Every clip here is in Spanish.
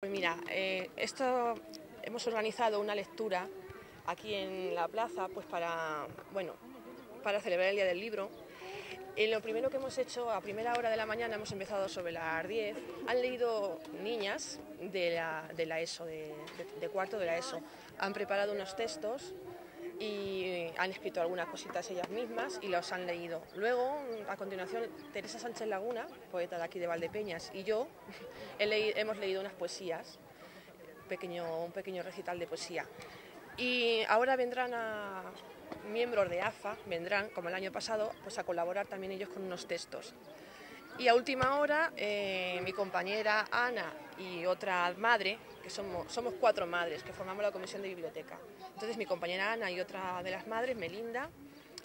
Pues mira, eh, esto hemos organizado una lectura aquí en la plaza, pues para, bueno, para celebrar el Día del Libro. Y lo primero que hemos hecho, a primera hora de la mañana, hemos empezado sobre las 10, han leído niñas de la, de la ESO, de cuarto de la ESO, han preparado unos textos y han escrito algunas cositas ellas mismas y los han leído. Luego, a continuación, Teresa Sánchez Laguna, poeta de aquí de Valdepeñas, y yo hemos leído unas poesías, pequeño, un pequeño recital de poesía. Y ahora vendrán a miembros de AFA, vendrán, como el año pasado, pues a colaborar también ellos con unos textos. Y a última hora, eh, mi compañera Ana y otra madre, que somos, somos cuatro madres que formamos la comisión de biblioteca. Entonces mi compañera Ana y otra de las madres, Melinda,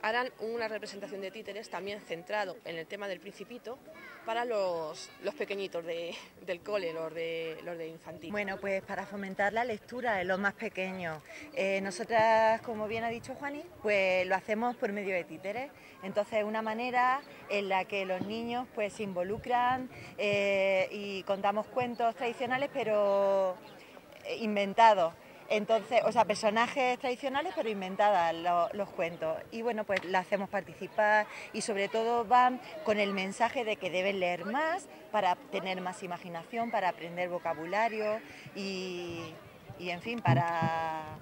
harán una representación de títeres también centrado en el tema del principito para los, los pequeñitos del cole, los de, los de infantil. Bueno, pues para fomentar la lectura en los más pequeños. Eh, nosotras, como bien ha dicho Juani, pues lo hacemos por medio de títeres. Entonces es una manera en la que los niños pues se involucran eh, y contamos cuentos tradicionales pero eh, inventados. Entonces, o sea, personajes tradicionales pero inventadas los cuentos. Y bueno, pues la hacemos participar y sobre todo van con el mensaje de que deben leer más para tener más imaginación, para aprender vocabulario y, en fin, para,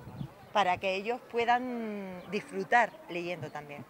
para que ellos puedan disfrutar leyendo también.